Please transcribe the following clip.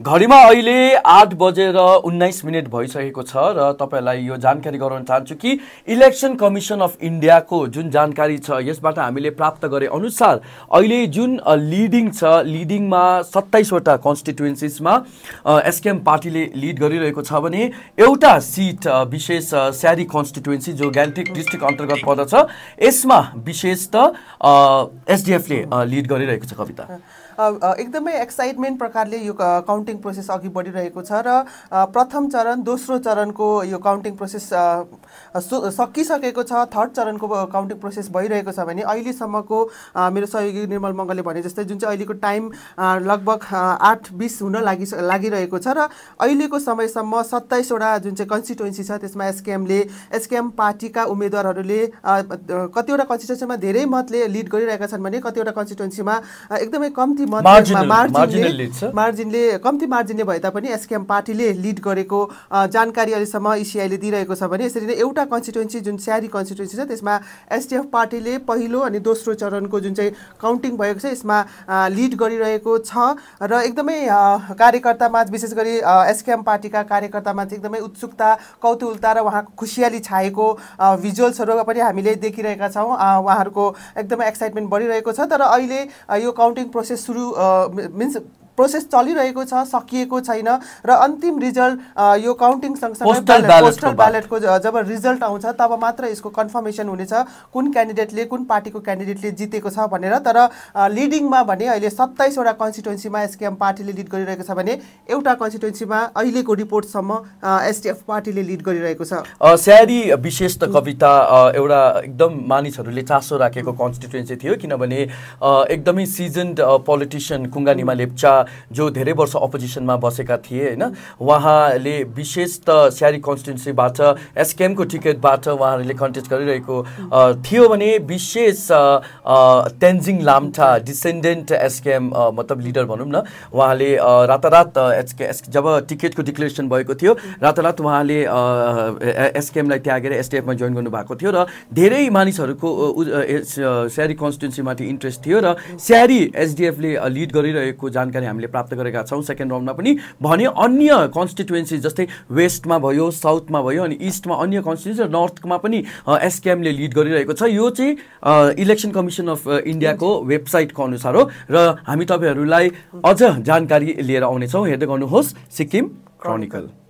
घडीमा अहिले आठ बजेर उन्नाइस मिनट भइसकेको छ र तपाईँलाई यो जानकारी गराउन चाहन्छु कि इलेक्सन कमिसन अफ इन्डियाको जुन जानकारी छ यसबाट हामीले प्राप्त गरे अनुसार अहिले जुन लिडिङ छ लिडिङमा सत्ताइसवटा कन्स्टिट्युन्सिसमा एसकेएम पार्टीले लिड गरिरहेको छ भने एउटा सिट विशेष स्यारी कन्स्टिट्युन्सी जो ग्याल्टिक डिस्ट्रिक्ट अन्तर्गत पर्दछ यसमा विशेष त एसडिएफले लिड गरिरहेको छ कविता। एकदमै एक्साइटमेन्ट प्रकारले यो काउन्टिङ प्रोसेस अघि बढिरहेको छ र प्रथम चरण दोस्रो चरणको यो काउन्टिङ प्रोसेस सकिसकेको छ थर्ड चरणको काउन्टिङ प्रोसेस भइरहेको छ भने अहिलेसम्मको मेरो सहयोगी निर्मल मङ्गलले भने जस्तै जुन चाहिँ अहिलेको टाइम लगभग आठ बिस हुन लागि लागिरहेको छ र अहिलेको समयसम्म सत्ताइसवटा जुन चाहिँ कन्स्टिट्युन्सी छ त्यसमा एसकेएमले एसकेएम पार्टीका उम्मेद्वारहरूले कतिवटा कन्स्टिट्युन्सीमा धेरै मतले लिड गरिरहेका छन् भने कतिवटा कन्स्टिट्युन्सीमा एकदमै कम्ती मार्जिनले मार्जिनले कम्ती मार्जिनले भए तापनि एसकेएम पार्टीले लिड गरेको जानकारी अहिलेसम्म इसिआईले दिइरहेको छ भने यसरी नै एउटा कन्स्टिट्युन्सी जुन स्यारी कन्स्टिट्युन्सी छ त्यसमा एसडिएफ पार्टीले पहिलो अनि दोस्रो चरणको जुन चाहिँ काउन्टिङ भएको छ यसमा लिड गरिरहेको छ। र एकदमै कार्यकर्तामा विशेष गरी एसकेएम पार्टीका कार्यकर्तामा चाहिँ एकदमै उत्सुकता कौतुलता र उहाँको खुसियाली छाएको भिजुअल्सहरू पनि हामीले देखिरहेका छौँ। उहाँहरूको एकदमै एक्साइटमेन्ट बढिरहेको छ। तर अहिले यो काउन्टिङ प्रोसेस सुरु सुरु मिन्स प्रोसेस चलिरहेको छ सकिएको छैन र अन्तिम रिजल्ट यो काउन्टिङ सँगसँगै पोस्टल ब्यालेटको जब रिजल्ट आउँछ तब मात्र यसको कन्फर्मेसन हुनेछ कुन क्यान्डिडेटले कुन पार्टीको क्यान्डिडेटले जितेको छ भनेर। तर लिडिङमा भने अहिले सत्ताइसवटा कन्स्टिट्युन्सीमा एसकेएम पार्टीले लिड गरिरहेको छ भने एउटा कन्स्टिट्युन्सीमा अहिलेको रिपोर्टसम्म एसडिएफ पार्टीले लिड गरिरहेको छ। स्यारी विशेष त कविता एउटा एकदम मानिसहरूले चासो राखेको कन्स्टिट्युन्सी थियो किनभने एकदमै सिजन्ड पोलिटिसियन कुङ्गा निमा लेप्चा जो धेरै वर्ष अपोजिसनमा बसेका थिए होइन? उहाँले विशेष त स्यारी कन्स्टिट्युन्सीबाट एसकेएमको टिकटबाट उहाँहरूले कन्टेस्ट गरिरहेको थियो भने विशेष तेन्जिङ लाम्टा डिसेन्डेन्ट एसकेएम मतलब लिडर भनौँ न उहाँले रातारात एसके एस जब टिकटको डिक्लेरेसन भएको थियो रातारात उहाँले एसकेएमलाई त्यागेर एसटिएफमा जोइन गर्नुभएको थियो र धेरै मानिसहरूको स्यारी कन्स्टिट्युन्सीमाथि इन्ट्रेस्ट थियो र स्यारी एसडिएफले लिड गरिरहेको जानकारी हामीले प्राप्त गरेका छौँ। सेकेन्ड राउन्डमा पनि भने अन्य कन्स्टिट्युएन्सी जस्तै वेस्टमा भयो साउथमा भयो अनि इस्टमा अन्य कन्स्टिट्युन्सी र नर्थमा पनि एसकेएमले लिड गरिरहेको छ। यो चाहिँ इलेक्सन कमिसन अफ इन्डियाको वेबसाइटको अनुसार हो र हामी तपाईँहरूलाई अझ जानकारी लिएर आउनेछौँ। हेर्दै गर्नुहोस् सिक्किम क्रोनिकल